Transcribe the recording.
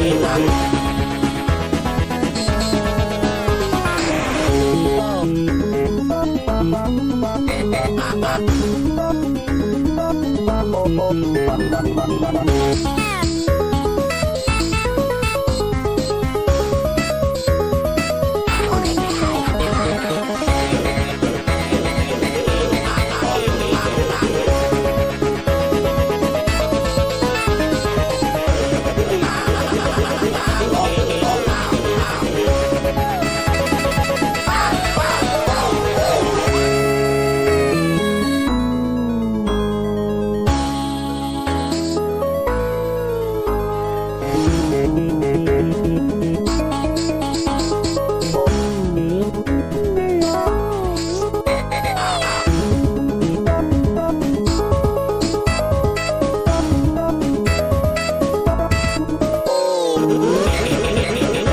Thank you. なるほど。